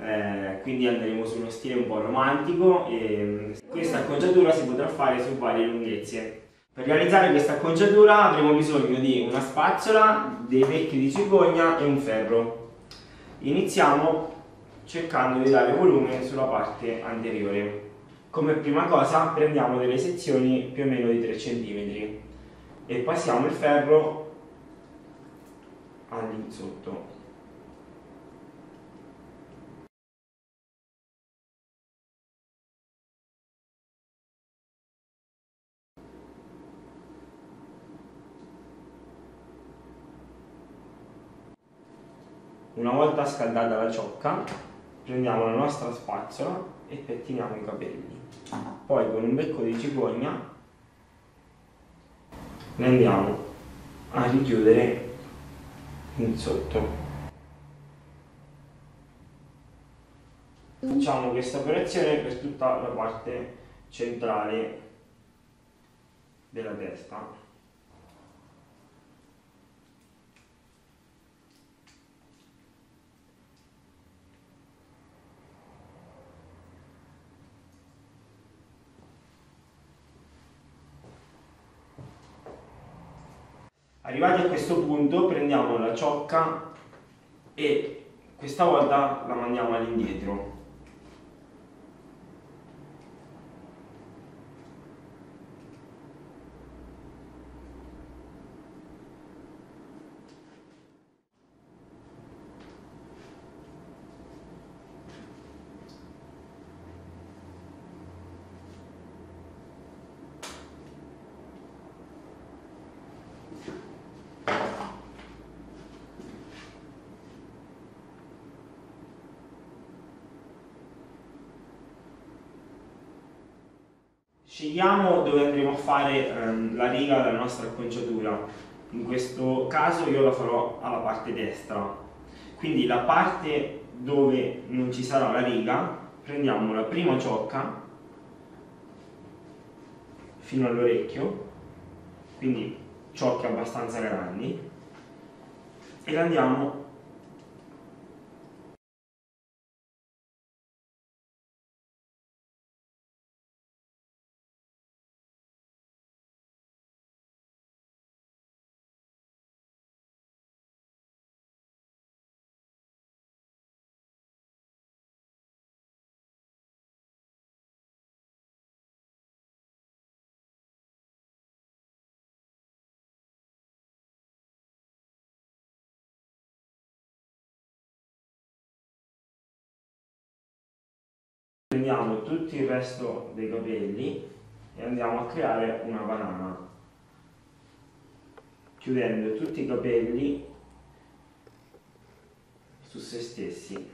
eh, quindi andremo su uno stile un po' romantico e questa acconciatura si potrà fare su varie lunghezze. Per realizzare questa acconciatura avremo bisogno di una spazzola, dei vecchi di cicogna e un ferro. Iniziamo cercando di dare volume sulla parte anteriore. Come prima cosa prendiamo delle sezioni più o meno di 3 cm e passiamo il ferro all'insotto. Una volta scaldata la ciocca, prendiamo la nostra spazzola e pettiniamo i capelli. Poi con un becco di cicogna ne andiamo a richiudere in sotto. Facciamo questa operazione per tutta la parte centrale della testa. Arrivati a questo punto prendiamo la ciocca e questa volta la mandiamo all'indietro Scegliamo dove andremo a fare ehm, la riga della nostra acconciatura. In questo caso io la farò alla parte destra. Quindi la parte dove non ci sarà la riga, prendiamo la prima ciocca fino all'orecchio, quindi ciocche abbastanza grandi, e la andiamo prendiamo tutto il resto dei capelli e andiamo a creare una banana. Chiudendo tutti i capelli su se stessi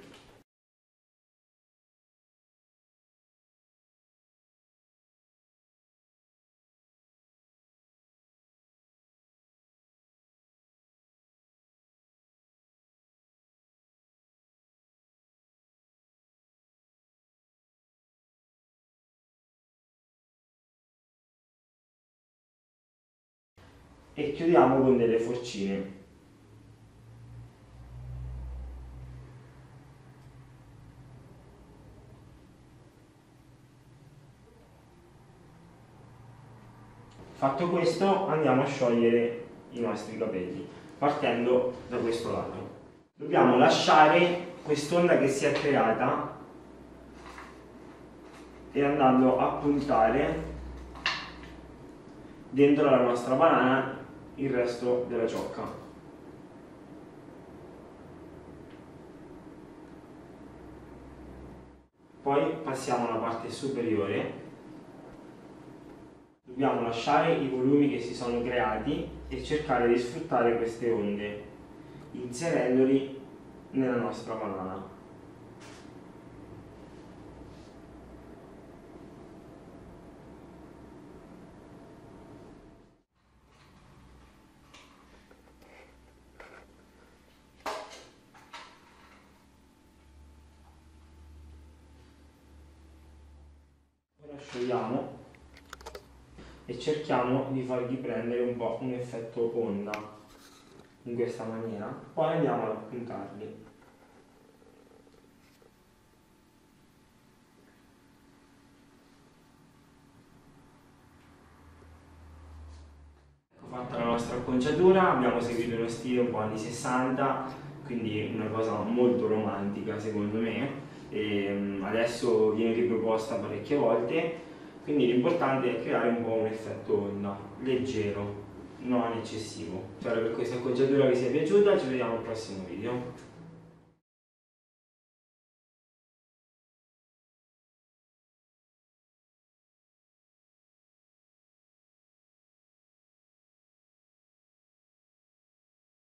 e chiudiamo con delle forcine. Fatto questo andiamo a sciogliere i nostri capelli partendo da questo lato. Dobbiamo lasciare quest'onda che si è creata e andando a puntare dentro la nostra banana il resto della ciocca. Poi passiamo alla parte superiore. Dobbiamo lasciare i volumi che si sono creati e cercare di sfruttare queste onde, inserendoli nella nostra banana. sciogliamo e cerchiamo di fargli prendere un po' un effetto onda in questa maniera. Poi andiamo ad appuntarli. Ecco fatta la nostra acconciatura abbiamo seguito uno stile un po' anni 60 quindi una cosa molto romantica secondo me. E mm, adesso viene riproposta parecchie volte, quindi l'importante è creare un po' un effetto onda, leggero, non eccessivo. Spero che questa acconciatura vi sia piaciuta, ci vediamo al prossimo video.